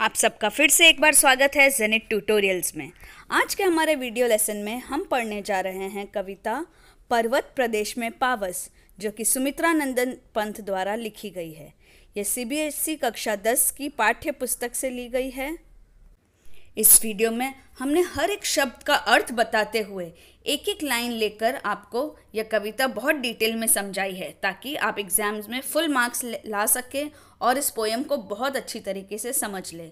आप सबका फिर से एक बार स्वागत है जेनिट ट्यूटोरियल्स में। आज के हमारे वीडियो लेसन में हम पढ़ने जा रहे हैं कविता पर्वत प्रदेश में पावस, जो कि सुमित्रा नंदन पंथ द्वारा लिखी गई है। यह सीबीएसई कक्षा 10 की पाठ्य पुस्तक से ली गई है। इस वीडियो में हमने हर एक शब्द का अर्थ बताते हुए एक एक लाइन लेकर आपको यह कविता बहुत डिटेल में समझाई है, ताकि आप एग्ज़ाम्स में फुल मार्क्स ला सकें और इस पोएम को बहुत अच्छी तरीके से समझ लें।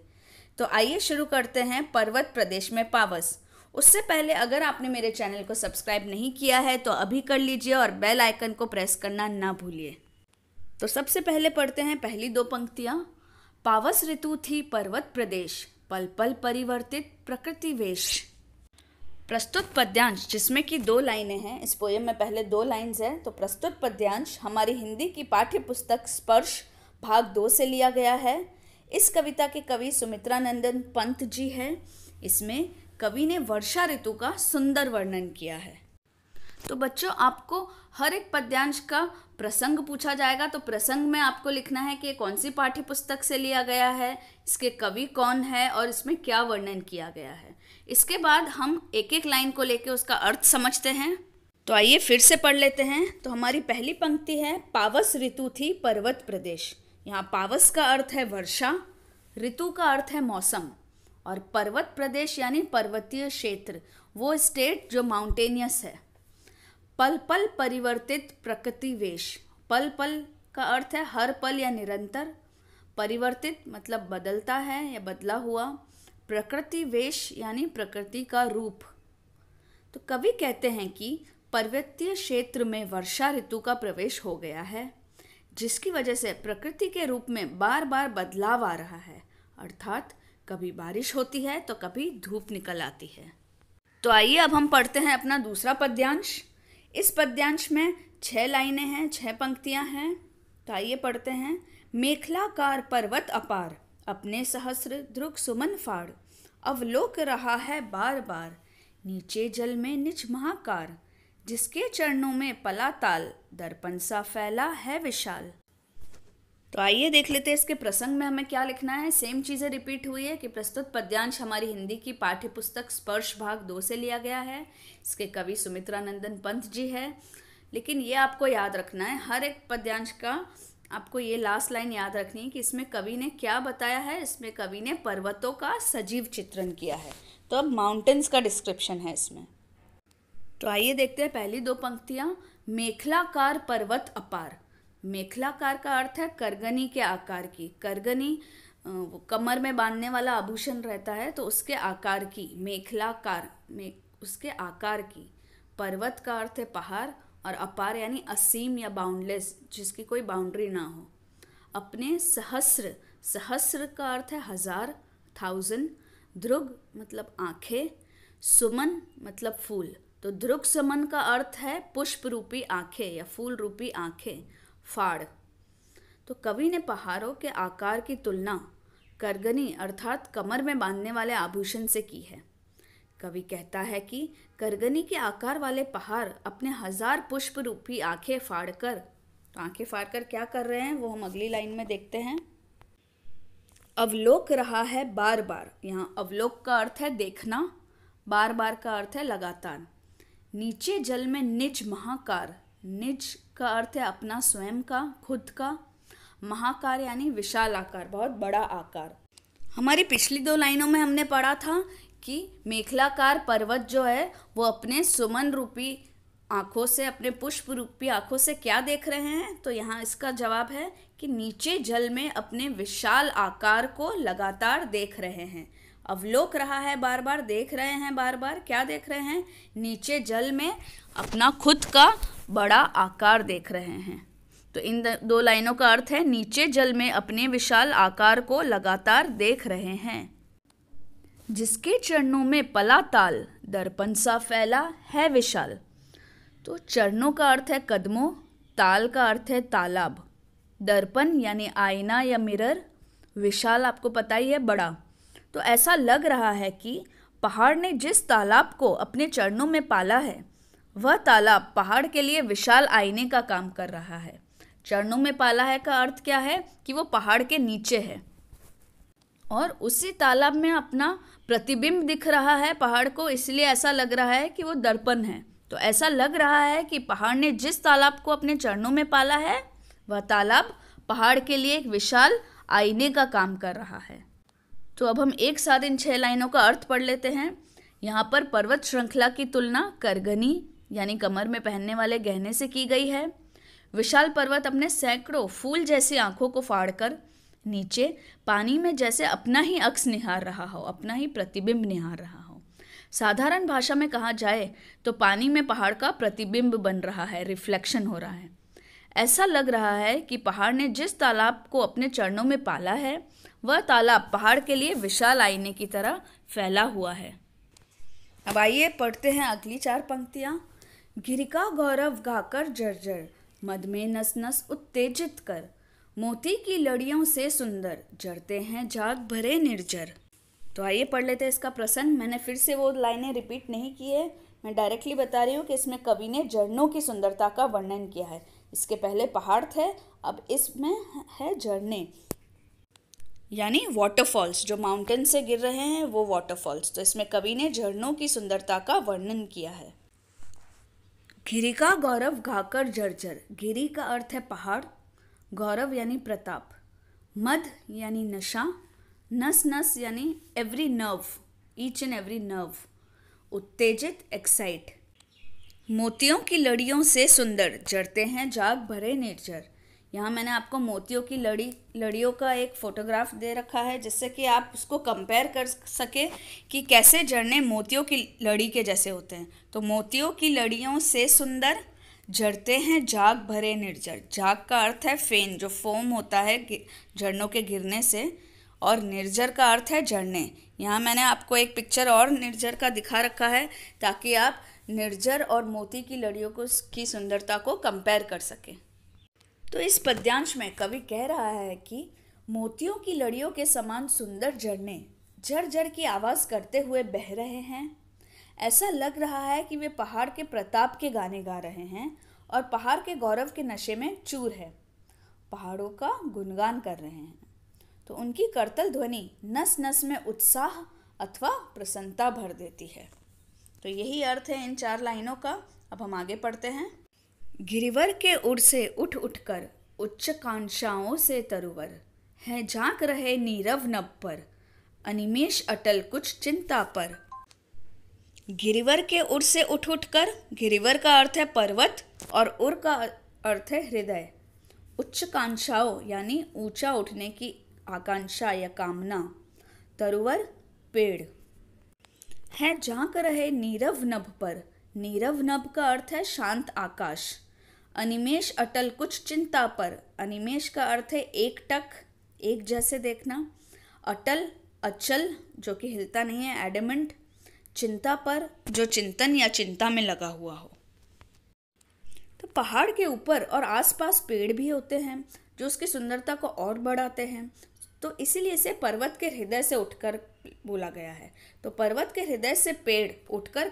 तो आइए शुरू करते हैं पर्वत प्रदेश में पावस। उससे पहले अगर आपने मेरे चैनल को सब्सक्राइब नहीं किया है तो अभी कर लीजिए और बेल आइकन को प्रेस करना ना भूलिए। तो सबसे पहले पढ़ते हैं पहली दो पंक्तियाँ। पावस ऋतु थी पर्वत प्रदेश। पल पल परिवर्तित प्रकृति वेश। प्रस्तुत पद्यांश, जिसमें कि दो लाइनें हैं, इस पोएम में पहले दो लाइंस हैं तो प्रस्तुत पद्यांश, हमारी हिंदी की पाठ्य पुस्तक स्पर्श, भाग दो से लिया गया है। इस कविता के कवि सुमित्रा नंदन पंत जी हैं। इसमें कवि ने वर्षा ऋतु का सुंदर वर्णन किया है। तो बच्चों, आपको हर एक पद्यांश का प्रसंग पूछा जाएगा। तो प्रसंग में आपको लिखना है कि कौन सी पाठ्य पुस्तक से लिया गया है, इसके कवि कौन है और इसमें क्या वर्णन किया गया है। इसके बाद हम एक एक लाइन को लेकर उसका अर्थ समझते हैं। तो आइए फिर से पढ़ लेते हैं। तो हमारी पहली पंक्ति है, पावस ऋतु थी पर्वत प्रदेश। यहाँ पावस का अर्थ है वर्षा, ऋतु का अर्थ है मौसम। और पर्वत प्रदेश यानी पर्वतीय क्षेत्र, वो स्टेट जो माउंटेनियस है। पल पल परिवर्तित प्रकृति वेश। पल पल का अर्थ है हर पल या निरंतर। परिवर्तित मतलब बदलता है या बदला हुआ। प्रकृति वेश यानी प्रकृति का रूप। तो कवि कहते हैं कि पर्वतीय क्षेत्र में वर्षा ऋतु का प्रवेश हो गया है, जिसकी वजह से प्रकृति के रूप में बार बार बदलाव आ रहा है। अर्थात कभी बारिश होती है तो कभी धूप निकल आती है। तो आइए अब हम पढ़ते हैं अपना दूसरा पद्यांश। इस पद्यांश में छह लाइनें हैं, छह पंक्तियाँ हैं। तो आइए पढ़ते हैं। मेखलाकार पर्वत अपार, अपने सहस्र ध्रुक सुमन फाड़। अवलोक रहा है बार बार नीचे जल में निच महाकार। जिसके चरणों में पलाताल, दर्पण सा फैला है विशाल। तो आइए देख लेते हैं इसके प्रसंग में हमें क्या लिखना है। सेम चीज़ें रिपीट हुई है कि प्रस्तुत पद्यांश हमारी हिंदी की पाठ्य पुस्तक स्पर्श भाग दो से लिया गया है। इसके कवि सुमित्रा नंदन पंत जी है। लेकिन ये आपको याद रखना है, हर एक पद्यांश का आपको ये लास्ट लाइन याद रखनी है कि इसमें कवि ने क्या बताया है, इसमें कवि ने पर्वतों का सजीव चित्रण किया है। तो अब माउंटेन्स का डिस्क्रिप्शन है इसमें। तो आइए देखते हैं पहली दो पंक्तियाँ, मेखलाकार पर्वत अपार। मेखलाकार का अर्थ है करगनी के आकार की। करगनी कमर में बांधने वाला आभूषण रहता है तो उसके आकार की, मेखलाकार, में, उसके आकार की। पर्वत का अर्थ है पहाड़ और अपार यानी असीम या बाउंडलेस जिसकी कोई बाउंड्री ना हो। अपने सहस्र सहस्र का अर्थ है हज़ार थाउज़ेंड ध्रुग मतलब आँखें, सुमन मतलब फूल। तो ध्रुग सुमन का अर्थ है पुष्प रूपी आँखें या फूल रूपी आँखें। फाड़। तो कवि ने पहाड़ों के आकार की तुलना करगनी अर्थात कमर में बांधने वाले आभूषण से की है। कवि कहता है कि करगनी के आकार वाले पहाड़ अपने हज़ार पुष्प रूपी आँखें फाड़कर तो आँखें फाड़कर क्या कर रहे हैं, वो हम अगली लाइन में देखते हैं। अवलोक रहा है बार बार यहाँ अवलोक का अर्थ है देखना बार बार का अर्थ है लगातार। नीचे जल में निज महाकार निज का अर्थ है अपना स्वयं का, खुद का। महाकार यानी विशाल आकार, बहुत बड़ा आकार। हमारी पिछली दो लाइनों में हमने पढ़ा था कि मेखलाकार पर्वत जो है, वो अपने सुमन रूपी आँखों से, अपने पुष्प रूपी आँखों से क्या देख रहे हैं? तो यहाँ इसका जवाब है कि नीचे जल में अपने विशाल आकार को लगातार देख रहे हैं। अवलोक रहा है बार बार देख रहे हैं बार बार क्या देख रहे हैं? नीचे जल में अपना खुद का बड़ा आकार देख रहे हैं। तो इन दो लाइनों का अर्थ है, नीचे जल में अपने विशाल आकार को लगातार देख रहे हैं। जिसके चरणों में पला ताल, दर्पण सा फैला है विशाल। तो चरणों का अर्थ है कदमों, ताल का अर्थ है तालाब। दर्पण यानी आईना या मिरर, विशाल आपको पता ही है, बड़ा। तो ऐसा लग रहा है कि पहाड़ ने जिस तालाब को अपने चरणों में पाला है, वह तालाब पहाड़ के लिए विशाल आईने का काम कर रहा है। चरणों में पाला है का अर्थ क्या है कि वो पहाड़ के नीचे है। और उसी तालाब में अपना प्रतिबिंब दिख रहा है पहाड़ को, इसलिए ऐसा लग रहा है कि वो दर्पण है। तो ऐसा लग रहा है कि पहाड़ ने जिस तालाब को अपने चरणों में पाला है, वह तालाब पहाड़ के लिए एक विशाल आईने का काम कर रहा है। तो अब हम एक साथ इन छह लाइनों का अर्थ पढ़ लेते हैं। यहाँ पर पर्वत श्रृंखला की तुलना करगनी, यानी कमर में पहनने वाले गहने से की गई है। विशाल पर्वत अपने सैकड़ों फूल जैसी आँखों को फाड़कर नीचे पानी में जैसे अपना ही अक्स निहार रहा हो, अपना ही प्रतिबिंब निहार रहा हो। साधारण भाषा में कहा जाए तो पानी में पहाड़ का प्रतिबिंब बन रहा है, रिफ्लेक्शन हो रहा है। ऐसा लग रहा है कि पहाड़ ने जिस तालाब को अपने चरणों में पाला है वह तालाब पहाड़ के लिए विशाल आईने की तरह फैला हुआ है। अब आइए पढ़ते हैं अगली चार पंक्तियाँ। गिरिका गौरव गाकर जर्जर मद में नस नस उत्तेजित कर। मोती की लड़ियों से सुंदर जड़ते हैं जाग भरे निर्जर। तो आइए पढ़ लेते हैं इसका प्रसंग। मैंने फिर से वो लाइनें रिपीट नहीं की है। मैं डायरेक्टली बता रही हूँ कि इसमें कवि ने झरनों की सुंदरता का वर्णन किया है। इसके पहले पहाड़ थे, अब इसमें है झरने यानी वाटरफॉल्स जो माउंटेन से गिर रहे हैं, वो वाटरफॉल्स तो इसमें कवि ने झरनों की सुंदरता का वर्णन किया है। गिरी का गौरव घाकर जर्जर। गिरी का अर्थ है पहाड़। गौरव यानी प्रताप। मद यानी नशा। नस नस यानी every nerve each and every nerve उत्तेजित एक्साइट मोतियों की लड़ियों से सुंदर। जड़ते हैं जाग भरे निर्जर। यहाँ मैंने आपको मोतियों की लड़ी, लड़ियों का एक फ़ोटोग्राफ दे रखा है, जिससे कि आप उसको कंपेयर कर सके कि कैसे झरने मोतियों की लड़ी के जैसे होते हैं। तो मोतियों की लड़ियों से सुंदर जड़ते हैं जाग भरे निर्जर। जाग का अर्थ है फेन, जो फोम होता है झरनों के गिरने से। और निर्जर का अर्थ है झरने। यहाँ मैंने आपको एक पिक्चर और निर्जर का दिखा रखा है, ताकि आप निर्जर और मोती की लड़ियों को, की सुंदरता को कंपेयर कर सकें। तो इस पद्यांश में कवि कह रहा है कि मोतियों की लड़ियों के समान सुंदर झरने जड़ की आवाज़ करते हुए बह रहे हैं। ऐसा लग रहा है कि वे पहाड़ के प्रताप के गाने गा रहे हैं और पहाड़ के गौरव के नशे में चूर है। पहाड़ों का गुणगान कर रहे हैं। तो उनकी करतल ध्वनि नस नस में उत्साह अथवा प्रसन्नता भर देती है। तो यही अर्थ है इन चार लाइनों का। अब हम आगे पढ़ते हैं। गिरिवर के उड़ से उठ उठकर उच्च कांक्षाओं से तरुवर। है झाँक रहे नीरव नब पर, अनिमेश अटल कुछ चिंता पर। गिरिवर के उड़ से उठ उठकर, गिरिवर का अर्थ है पर्वत और उर का अर्थ है हृदय। उच्च कांक्षाओं यानी ऊँचा उठने की आकांक्षा या कामना। तरुवर, पेड़। है झाँक रहे नीरव नभ पर, नीरव नभ का अर्थ है शांत आकाश। अनिमेश अटल कुछ चिंता पर। अनिमेश का अर्थ है एक टक, एक जैसे देखना। अटल, अचल, जो कि हिलता नहीं है एडमेंट चिंता पर, जो चिंतन या चिंता में लगा हुआ हो। तो पहाड़ के ऊपर और आसपास पेड़ भी होते हैं, जो उसकी सुंदरता को और बढ़ाते हैं। तो इसीलिए इसे पर्वत के हृदय से उठकर बोला गया है। तो पर्वत के हृदय से पेड़ उठकर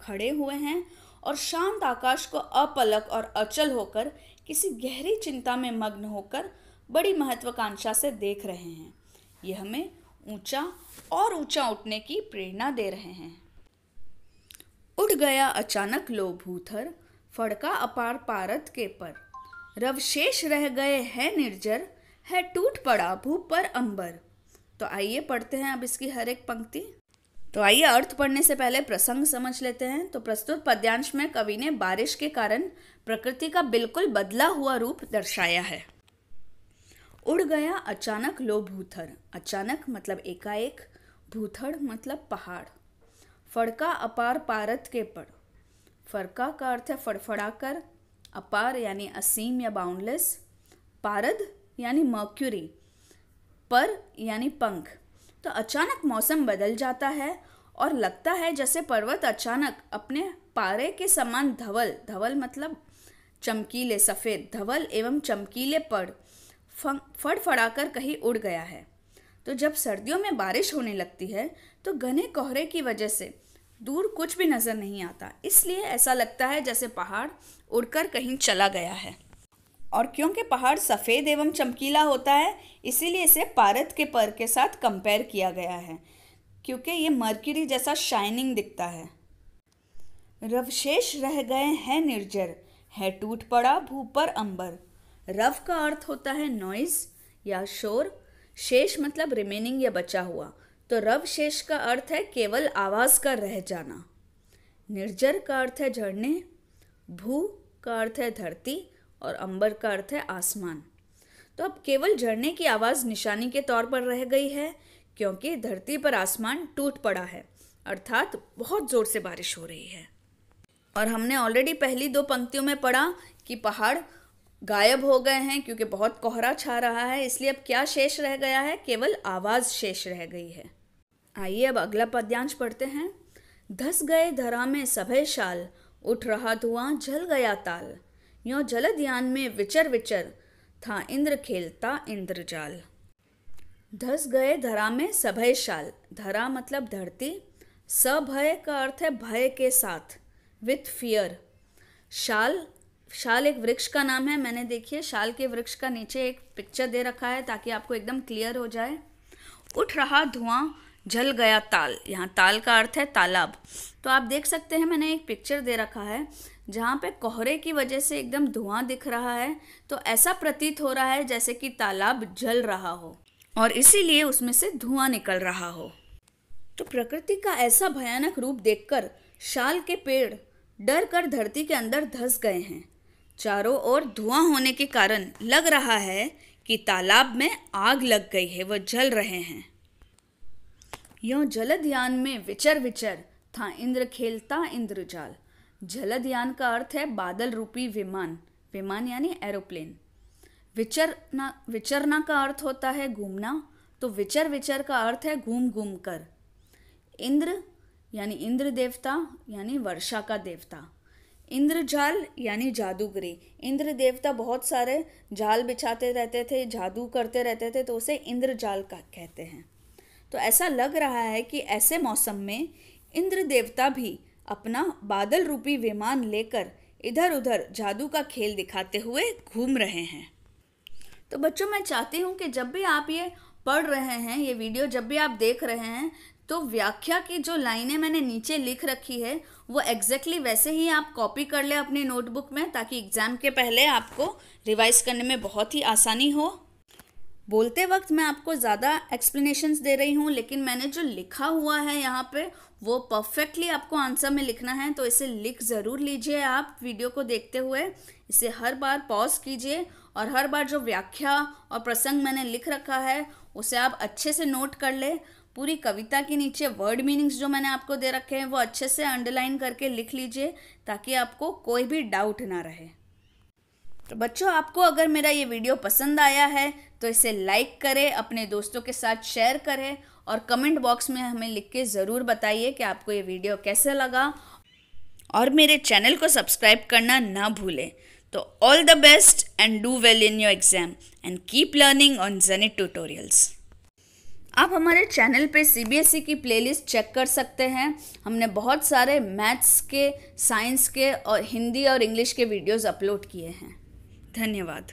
खड़े हुए हैं और शांत आकाश को अपलक और अचल होकर किसी गहरी चिंता में मग्न होकर बड़ी महत्वाकांक्षा से देख रहे हैं। ये हमें ऊँचा और ऊँचा उठने की प्रेरणा दे रहे हैं। उड़ गया अचानक लो भूथर फड़का अपार पारत के पर। रवशेष रह गए है निर्जर, है टूट पड़ा भू पर अंबर। तो आइए पढ़ते हैं अब इसकी हर एक पंक्ति। तो आइए अर्थ पढ़ने से पहले प्रसंग समझ लेते हैं। तो प्रस्तुत पद्यांश में कवि ने बारिश के कारण प्रकृति का बिल्कुल बदला हुआ रूप दर्शाया है। उड़ गया अचानक लो भूथर। अचानक मतलब एकाएक भूथड़ मतलब पहाड़। फड़का अपार पारत के पड़ फड़का का अर्थ है फड़फड़ाकर, अपार यानी असीम या बाउंडलेस पारद यानी मर्क्यूरी। पर यानी पंख। तो अचानक मौसम बदल जाता है और लगता है जैसे पर्वत अचानक अपने पारे के समान धवल धवल मतलब चमकीले सफ़ेद, धवल एवं चमकीले पड़ फड़फड़ाकर कहीं उड़ गया है। तो जब सर्दियों में बारिश होने लगती है तो घने कोहरे की वजह से दूर कुछ भी नज़र नहीं आता। इसलिए ऐसा लगता है जैसे पहाड़ उड़कर कहीं चला गया है। और क्योंकि पहाड़ सफ़ेद एवं चमकीला होता है, इसीलिए इसे पारत के पर के साथ कंपेयर किया गया है, क्योंकि ये मर्क्यूरी जैसा शाइनिंग दिखता है। रवशेष रह गए हैं निर्जर, है टूट पड़ा भू पर अंबर। रव का अर्थ होता है नॉइज़ या शोर, शेष मतलब रिमेनिंग या बचा हुआ। तो रव शेष का अर्थ है केवल आवाज़ का रह जाना। निर्जर का अर्थ है झरने, भू का अर्थ है धरती और अंबर का अर्थ है आसमान। तो अब केवल झरने की आवाज़ निशानी के तौर पर रह गई है, क्योंकि धरती पर आसमान टूट पड़ा है, अर्थात बहुत ज़ोर से बारिश हो रही है। और हमने ऑलरेडी पहली दो पंक्तियों में पढ़ा कि पहाड़ गायब हो गए हैं, क्योंकि बहुत कोहरा छा रहा है, इसलिए अब क्या शेष रह गया है? केवल आवाज़ शेष रह गई है। आइए अब अगला पद्यांश पढ़ते हैं। धस गए धरा में सभे शाल, उठ रहा धुआँ, जल गया ताल। यो जलदयान में विचर विचर था इंद्र खेलता इंद्रजाल धस गए धरा में सभय शाल। धरा मतलब धरती। सभय का अर्थ है भय के साथ। विथ फियर शाल। शाल एक वृक्ष का नाम है, मैंने देखिए शाल के वृक्ष का नीचे एक पिक्चर दे रखा है ताकि आपको एकदम क्लियर हो जाए। उठ रहा धुआँ, जल गया ताल। यहाँ ताल का अर्थ है तालाब। तो आप देख सकते हैं मैंने एक पिक्चर दे रखा है। जहाँ पे कोहरे की वजह से एकदम धुआँ दिख रहा है तो ऐसा प्रतीत हो रहा है जैसे कि तालाब जल रहा हो और इसीलिए उसमें से धुआँ निकल रहा हो। तो प्रकृति का ऐसा भयानक रूप देखकर शाल के पेड़ डर कर धरती के अंदर धस गए हैं। चारों ओर धुआँ होने के कारण लग रहा है कि तालाब में आग लग गई है वह जल रहे हैं। यो जलदयान में विचर विचर था इंद्र खेलता इंद्रजाल। जलदयान का अर्थ है बादल रूपी विमान। विमान यानी एरोप्लेन। विचरना विचरना का अर्थ होता है घूमना तो विचर विचर का अर्थ है घूम घूम कर। इंद्र यानी इंद्र देवता यानी वर्षा का देवता। इंद्रजाल यानी जादूगरी। इंद्र देवता बहुत सारे जाल बिछाते रहते थे, जादू करते रहते थे तो उसे इंद्रजाल का कहते हैं। तो ऐसा लग रहा है कि ऐसे मौसम में इंद्र देवता भी अपना बादल रूपी विमान लेकर इधर उधर जादू का खेल दिखाते हुए घूम रहे हैं। तो बच्चों, मैं चाहती हूँ कि जब भी आप ये पढ़ रहे हैं, ये वीडियो जब भी आप देख रहे हैं तो व्याख्या की जो लाइनें मैंने नीचे लिख रखी है, वो एग्जैक्टली exactly वैसे ही आप कॉपी कर ले अपनी नोटबुक में, ताकि एग्ज़ाम के पहले आपको रिवाइज करने में बहुत ही आसानी हो। बोलते वक्त मैं आपको ज़्यादा एक्सप्लेनेशंस दे रही हूँ, लेकिन मैंने जो लिखा हुआ है यहाँ पे वो परफेक्टली आपको आंसर में लिखना है तो इसे लिख ज़रूर लीजिए आप वीडियो को देखते हुए। इसे हर बार पॉज कीजिए और हर बार जो व्याख्या और प्रसंग मैंने लिख रखा है, उसे आप अच्छे से नोट कर ले। पूरी कविता के नीचे वर्ड मीनिंग्स जो मैंने आपको दे रखे हैं, वो अच्छे से अंडरलाइन करके लिख लीजिए, ताकि आपको कोई भी डाउट ना रहे। तो बच्चों, आपको अगर मेरा ये वीडियो पसंद आया है तो इसे लाइक करें, अपने दोस्तों के साथ शेयर करें और कमेंट बॉक्स में हमें लिख के ज़रूर बताइए कि आपको ये वीडियो कैसे लगा। और मेरे चैनल को सब्सक्राइब करना ना भूलें। तो all the best and do well in your exam and keep learning on Jenit tutorials आप हमारे चैनल पे सीबीएसई e की प्लेलिस्ट चेक कर सकते हैं। हमने बहुत सारे मैथ्स के साइंस के और हिंदी और इंग्लिश के वीडियोस अपलोड किए हैं। धन्यवाद।